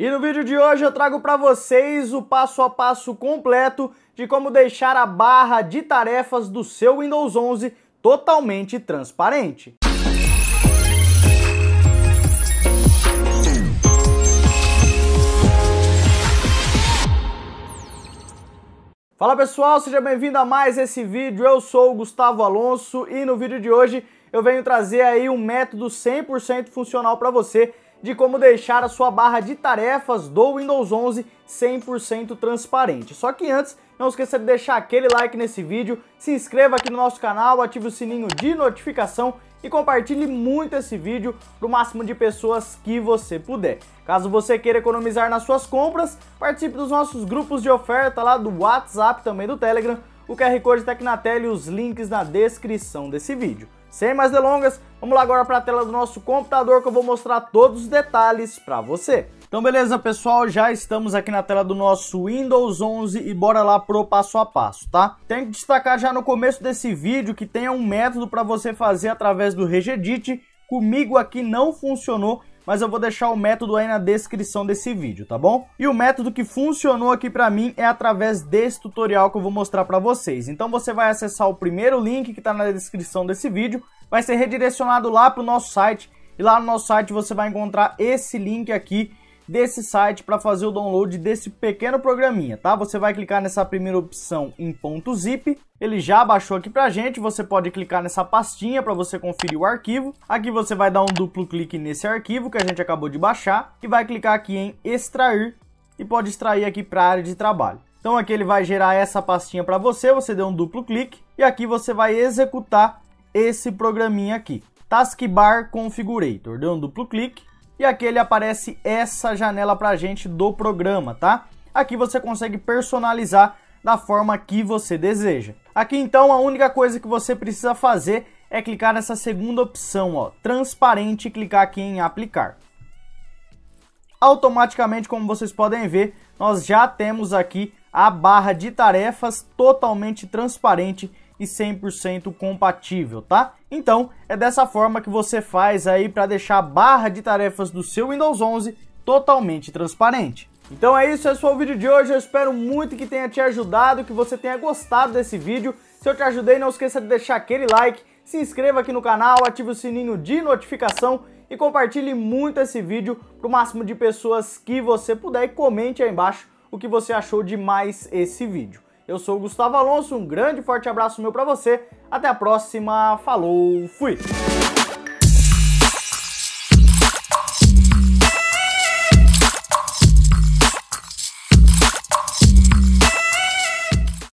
E no vídeo de hoje eu trago para vocês o passo a passo completo de como deixar a barra de tarefas do seu Windows 11 totalmente transparente. Fala pessoal, seja bem-vindo a mais esse vídeo. Eu sou o Gustavo Alonso e no vídeo de hoje eu venho trazer aí um método 100% funcional para você de como deixar a sua barra de tarefas do Windows 11 100% transparente. Só que antes, não esqueça de deixar aquele like nesse vídeo, se inscreva aqui no nosso canal, ative o sininho de notificação e compartilhe muito esse vídeo para o máximo de pessoas que você puder. Caso você queira economizar nas suas compras, participe dos nossos grupos de oferta lá do WhatsApp, também do Telegram, o QR Code está aqui na tela e os links na descrição desse vídeo. Sem mais delongas, vamos lá agora para a tela do nosso computador que eu vou mostrar todos os detalhes para você. Então beleza pessoal, já estamos aqui na tela do nosso Windows 11 e bora lá pro passo a passo, tá? Tem que destacar já no começo desse vídeo que tem um método para você fazer através do Regedit, comigo aqui não funcionou, mas eu vou deixar o método aí na descrição desse vídeo, tá bom? E o método que funcionou aqui para mim é através desse tutorial que eu vou mostrar para vocês. Então você vai acessar o primeiro link que está na descrição desse vídeo, vai ser redirecionado lá para o nosso site, e lá no nosso site você vai encontrar esse link aqui desse site para fazer o download desse pequeno programinha, tá? Você vai clicar nessa primeira opção em .zip, ele já baixou aqui pra gente, você pode clicar nessa pastinha para você conferir o arquivo. Aqui você vai dar um duplo clique nesse arquivo que a gente acabou de baixar e vai clicar aqui em extrair e pode extrair aqui para a área de trabalho. Então aqui ele vai gerar essa pastinha para você, você deu um duplo clique e aqui você vai executar esse programinha aqui. Taskbar Configurator, deu um duplo clique e aqui ele aparece essa janela pra gente do programa, tá? Aqui você consegue personalizar da forma que você deseja. Aqui então a única coisa que você precisa fazer é clicar nessa segunda opção, ó, transparente e clicar aqui em aplicar. Automaticamente, como vocês podem ver, nós já temos aqui a barra de tarefas totalmente transparente e 100% compatível, tá? Então, é dessa forma que você faz aí para deixar a barra de tarefas do seu Windows 11 totalmente transparente. Então é isso, esse foi o vídeo de hoje, eu espero muito que tenha te ajudado, que você tenha gostado desse vídeo. Se eu te ajudei, não esqueça de deixar aquele like, se inscreva aqui no canal, ative o sininho de notificação e compartilhe muito esse vídeo para o máximo de pessoas que você puder e comente aí embaixo o que você achou de mais esse vídeo. Eu sou o Gustavo Alonso, um grande forte abraço meu para você. Até a próxima. Falou, fui.